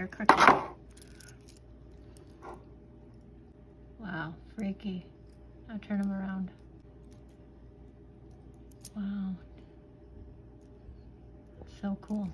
you're. Wow, freaky. Now turn him around. Wow. So cool.